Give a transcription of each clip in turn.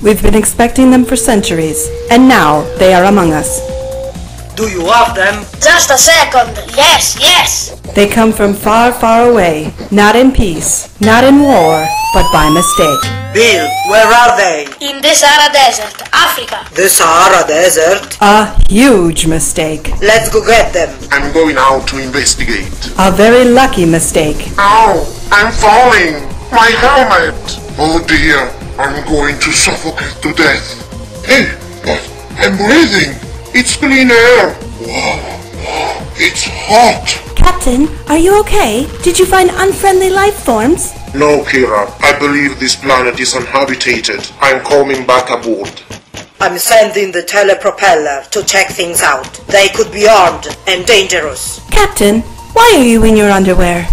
We've been expecting them for centuries, and now they are among us. Do you have them? Just a second. Yes, yes. They come from far, far away, not in peace, not in war, but by mistake. Bill, where are they? In the Sahara Desert, Africa. The Sahara Desert? A huge mistake. Let's go get them. I'm going out to investigate. A very lucky mistake. Ow! I'm falling! My helmet! Oh dear, I'm going to suffocate to death. Hey, but I'm breathing! It's clean air! Wow, it's hot! Captain, are you okay? Did you find unfriendly life forms? No, Kira, I believe this planet is uninhabited. I'm coming back aboard. I'm sending the telepropeller to check things out. They could be armed and dangerous. Captain, why are you in your underwear?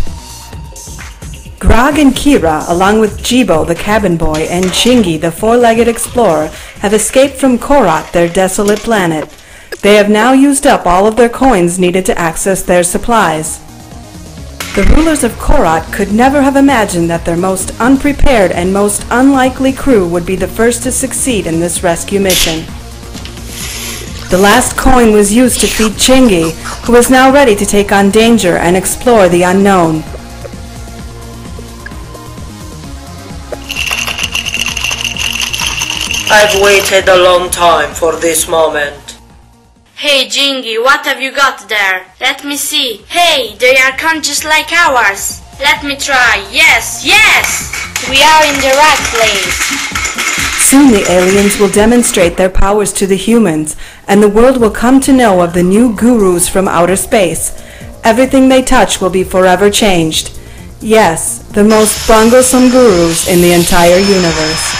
Grog and Kira, along with Jibo, the cabin boy, and Chingy, the four-legged explorer, have escaped from Korat, their desolate planet. They have now used up all of their coins needed to access their supplies. The rulers of Korat could never have imagined that their most unprepared and most unlikely crew would be the first to succeed in this rescue mission. The last coin was used to feed Chingy, who is now ready to take on danger and explore the unknown. I've waited a long time for this moment. Hey Jingy, what have you got there? Let me see. Hey, they are coins just like ours. Let me try. Yes, yes! We are in the right place. Soon the aliens will demonstrate their powers to the humans, and the world will come to know of the new gurus from outer space. Everything they touch will be forever changed. Yes, the most bunglesome gurus in the entire universe.